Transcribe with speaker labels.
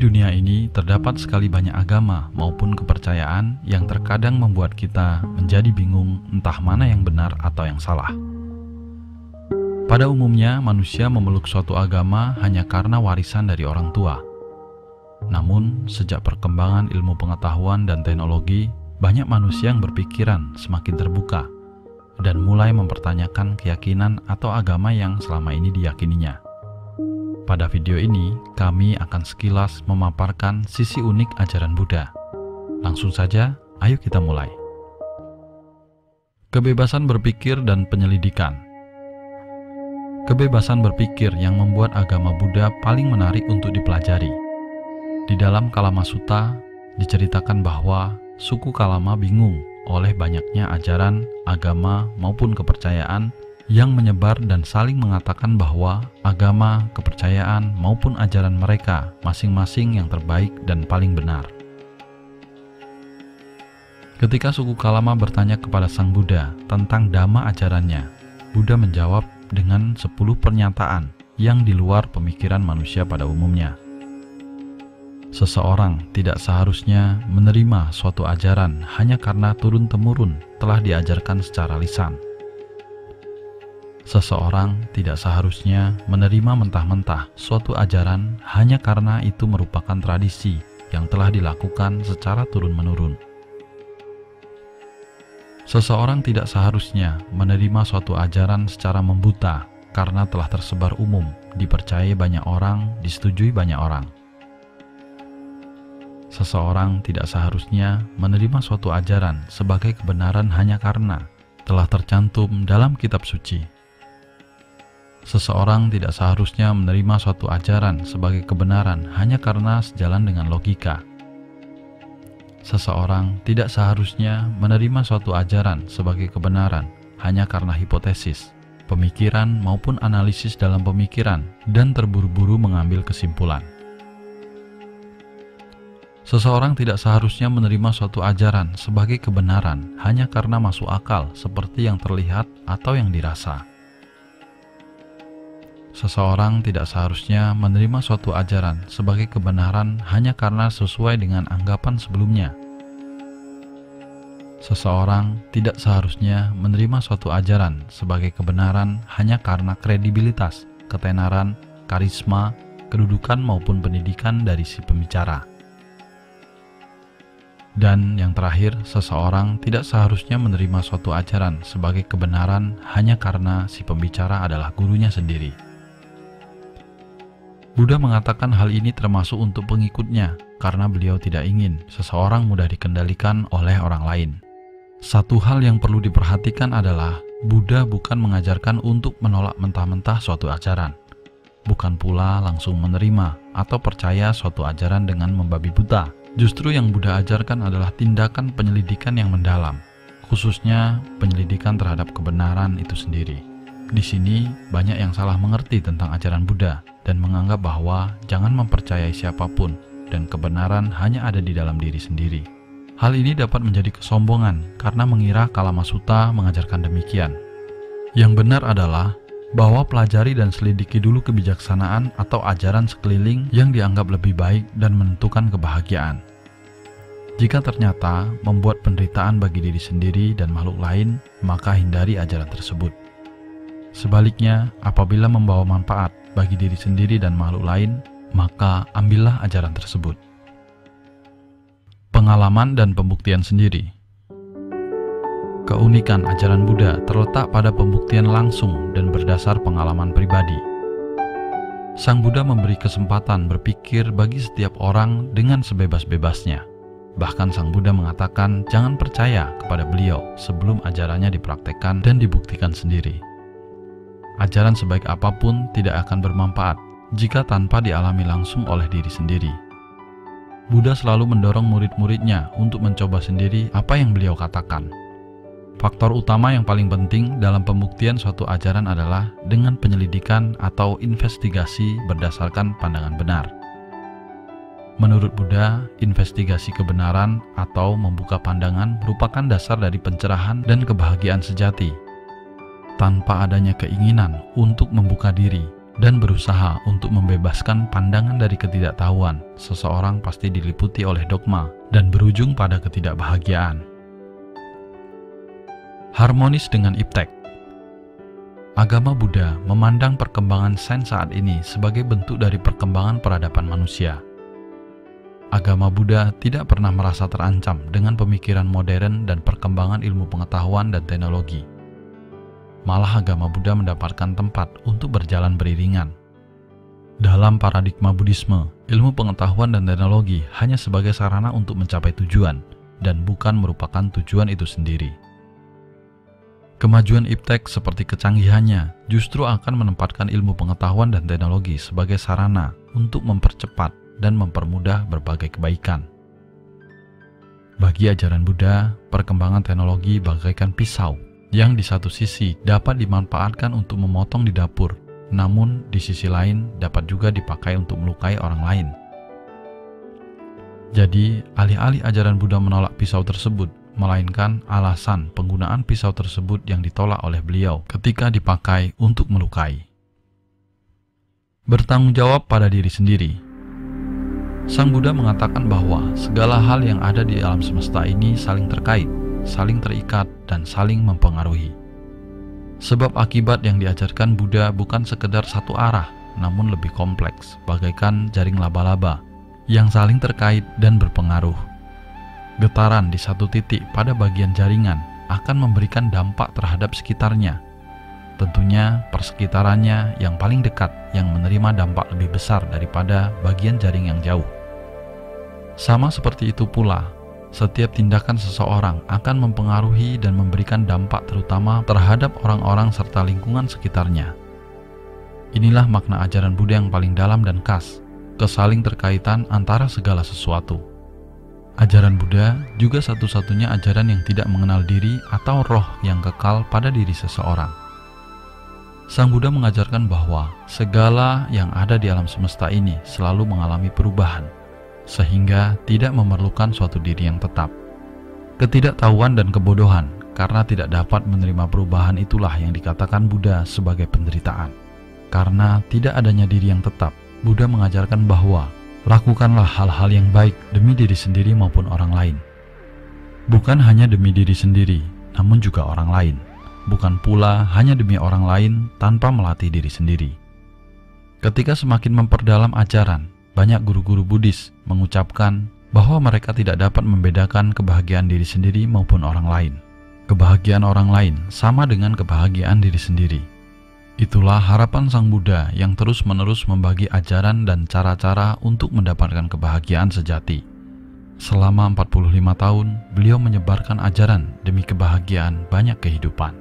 Speaker 1: dunia ini terdapat sekali banyak agama maupun kepercayaan yang terkadang membuat kita menjadi bingung entah mana yang benar atau yang salah. Pada umumnya, manusia memeluk suatu agama hanya karena warisan dari orang tua. Namun, sejak perkembangan ilmu pengetahuan dan teknologi, banyak manusia yang berpikiran semakin terbuka dan mulai mempertanyakan keyakinan atau agama yang selama ini diyakininya. Pada video ini, kami akan sekilas memaparkan sisi unik ajaran Buddha. Langsung saja, ayo kita mulai. Kebebasan berpikir dan penyelidikan Kebebasan berpikir yang membuat agama Buddha paling menarik untuk dipelajari. Di dalam Kalama Sutta, diceritakan bahwa suku Kalama bingung oleh banyaknya ajaran, agama, maupun kepercayaan yang menyebar dan saling mengatakan bahwa agama, kepercayaan, maupun ajaran mereka masing-masing yang terbaik dan paling benar. Ketika suku Kalama bertanya kepada Sang Buddha tentang dhamma ajarannya, Buddha menjawab dengan 10 pernyataan yang di luar pemikiran manusia pada umumnya. Seseorang tidak seharusnya menerima suatu ajaran hanya karena turun-temurun telah diajarkan secara lisan Seseorang tidak seharusnya menerima mentah-mentah suatu ajaran hanya karena itu merupakan tradisi yang telah dilakukan secara turun-menurun. Seseorang tidak seharusnya menerima suatu ajaran secara membuta karena telah tersebar umum, dipercayai banyak orang, disetujui banyak orang. Seseorang tidak seharusnya menerima suatu ajaran sebagai kebenaran hanya karena telah tercantum dalam kitab suci Seseorang tidak seharusnya menerima suatu ajaran sebagai kebenaran hanya karena sejalan dengan logika. Seseorang tidak seharusnya menerima suatu ajaran sebagai kebenaran hanya karena hipotesis, pemikiran maupun analisis dalam pemikiran, dan terburu-buru mengambil kesimpulan. Seseorang tidak seharusnya menerima suatu ajaran sebagai kebenaran hanya karena masuk akal, seperti yang terlihat atau yang dirasa. Seseorang tidak seharusnya menerima suatu ajaran sebagai kebenaran hanya karena sesuai dengan anggapan sebelumnya. Seseorang tidak seharusnya menerima suatu ajaran sebagai kebenaran hanya karena kredibilitas, ketenaran, karisma, kedudukan maupun pendidikan dari si pembicara. Dan yang terakhir, seseorang tidak seharusnya menerima suatu ajaran sebagai kebenaran hanya karena si pembicara adalah gurunya sendiri. Buddha mengatakan hal ini termasuk untuk pengikutnya karena beliau tidak ingin seseorang mudah dikendalikan oleh orang lain. Satu hal yang perlu diperhatikan adalah Buddha bukan mengajarkan untuk menolak mentah-mentah suatu ajaran, bukan pula langsung menerima atau percaya suatu ajaran dengan membabi buta. Justru yang Buddha ajarkan adalah tindakan penyelidikan yang mendalam, khususnya penyelidikan terhadap kebenaran itu sendiri. Di sini banyak yang salah mengerti tentang ajaran Buddha dan menganggap bahwa jangan mempercayai siapa pun dan kebenaran hanya ada di dalam diri sendiri. Hal ini dapat menjadi kesombongan karena mengira Kalamasuta mengajarkan demikian. Yang benar adalah bahwa pelajari dan selidiki dulu kebijaksanaan atau ajaran sekeliling yang dianggap lebih baik dan menentukan kebahagiaan. Jika ternyata membuat penderitaan bagi diri sendiri dan makhluk lain, maka hindari ajaran tersebut. Sebaliknya, apabila membawa manfaat bagi diri sendiri dan makhluk lain, maka ambillah ajaran tersebut. Pengalaman dan pembuktian sendiri Keunikan ajaran Buddha terletak pada pembuktian langsung dan berdasar pengalaman pribadi. Sang Buddha memberi kesempatan berpikir bagi setiap orang dengan sebebas-bebasnya. Bahkan Sang Buddha mengatakan jangan percaya kepada beliau sebelum ajarannya dipraktekkan dan dibuktikan sendiri ajaran sebaik apa pun tidak akan bermanfaat jika tanpa dialami langsung oleh diri sendiri. Buddha selalu mendorong murid-muridnya untuk mencoba sendiri apa yang beliau katakan. Faktor utama yang paling penting dalam pembuktian suatu ajaran adalah dengan penyelidikan atau investigasi berdasarkan pandangan benar. Menurut Buddha, investigasi kebenaran atau membuka pandangan merupakan dasar dari pencerahan dan kebahagiaan sejati tanpa adanya keinginan untuk membuka diri dan berusaha untuk membebaskan pandangan dari ketidaktahuan, seseorang pasti diliputi oleh dogma dan berujung pada ketidakbahagiaan. Harmonis dengan iptek Agama Buddha memandang perkembangan sains saat ini sebagai bentuk dari perkembangan peradaban manusia. Agama Buddha tidak pernah merasa terancam dengan pemikiran modern dan perkembangan ilmu pengetahuan dan teknologi malah agama Buddha mendapatkan tempat untuk berjalan beriringan. Dalam paradigma Buddhisme, ilmu pengetahuan dan teknologi hanya sebagai sarana untuk mencapai tujuan dan bukan merupakan tujuan itu sendiri. Kemajuan iptek seperti kecanggihannya justru akan menempatkan ilmu pengetahuan dan teknologi sebagai sarana untuk mempercepat dan mempermudah berbagai kebaikan. Bagi ajaran Buddha, perkembangan teknologi bagaikan pisau yang di satu sisi dapat dimanfaatkan untuk memotong di dapur, namun di sisi lain dapat juga dipakai untuk melukai orang lain. Jadi, alih-alih ajaran Buddha menolak pisau tersebut, melainkan alasan penggunaan pisau tersebut yang ditolak oleh beliau ketika dipakai untuk melukai. Bertanggung jawab pada diri sendiri. Sang Buddha mengatakan bahwa segala hal yang ada di alam semesta ini saling terkait, saling terikat, dan saling mempengaruhi. Sebab akibat yang diajarkan Buddha bukan sekedar satu arah, namun lebih kompleks, bagaikan jaring laba-laba yang saling terkait dan berpengaruh. Getaran di satu titik pada bagian jaringan akan memberikan dampak terhadap sekitarnya. Tentunya persekitarannya yang paling dekat yang menerima dampak lebih besar daripada bagian jaring yang jauh. Sama seperti itu pula setiap tindakan seseorang akan mempengaruhi dan memberikan dampak terutama terhadap orang-orang serta lingkungan sekitarnya. Inilah makna ajaran Buddha yang paling dalam dan khas, kesaling terkaitan antara segala sesuatu. Ajaran Buddha juga satu-satunya ajaran yang tidak mengenal diri atau roh yang kekal pada diri seseorang. Sang Buddha mengajarkan bahwa segala yang ada di alam semesta ini selalu mengalami perubahan – sehingga tidak memerlukan suatu diri yang tetap. Ketidaktahuan dan kebodohan karena tidak dapat menerima perubahan itulah yang dikatakan Buddha sebagai penderitaan. Karena tidak adanya diri yang tetap, Buddha mengajarkan bahwa lakukanlah hal-hal yang baik demi diri sendiri maupun orang lain. Bukan hanya demi diri sendiri, namun juga orang lain. Bukan pula hanya demi orang lain tanpa melatih diri sendiri. Ketika semakin memperdalam ajaran, banyak guru-guru Buddhis mengucapkan bahwa mereka tidak dapat membedakan kebahagiaan diri sendiri maupun orang lain. Kebahagiaan orang lain sama dengan kebahagiaan diri sendiri. Itulah harapan Sang Buddha yang terus-menerus membagi ajaran dan cara-cara untuk mendapatkan kebahagiaan sejati. Selama 45 tahun, beliau menyebarkan ajaran demi kebahagiaan banyak kehidupan.